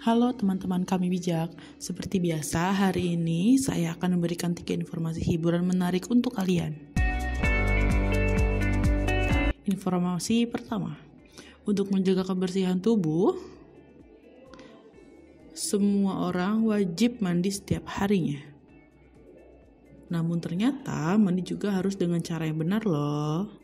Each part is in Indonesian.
Halo teman-teman kami bijak, seperti biasa hari ini saya akan memberikan tiga informasi hiburan menarik untuk kalian. Informasi pertama, untuk menjaga kebersihan tubuh, semua orang wajib mandi setiap harinya. Namun ternyata mandi juga harus dengan cara yang benar loh.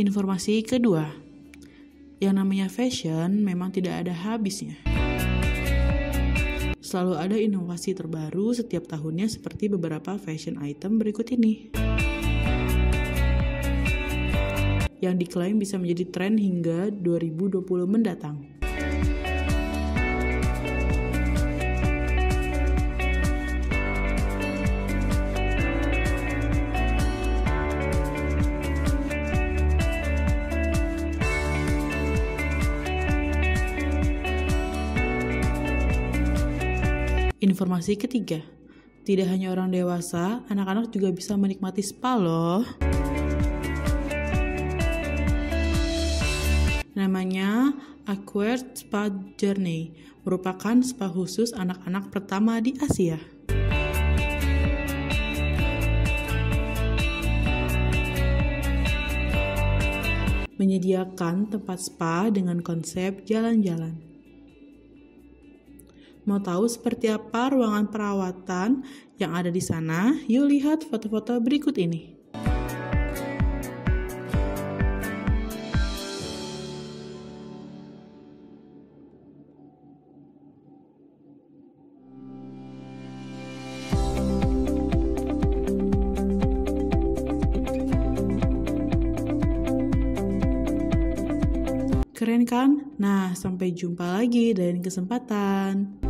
Informasi kedua, yang namanya fashion memang tidak ada habisnya. Selalu ada inovasi terbaru setiap tahunnya seperti beberapa fashion item berikut ini. Yang diklaim bisa menjadi tren hingga 2020 mendatang. Informasi ketiga, tidak hanya orang dewasa, anak-anak juga bisa menikmati spa loh. Namanya Aquared Spa Journey, merupakan spa khusus anak-anak pertama di Asia. Menyediakan tempat spa dengan konsep jalan-jalan. Mau tahu seperti apa ruangan perawatan yang ada di sana? Yuk lihat foto-foto berikut ini. Keren kan? Nah, sampai jumpa lagi dari kesempatan.